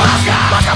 Moscow! Moscow!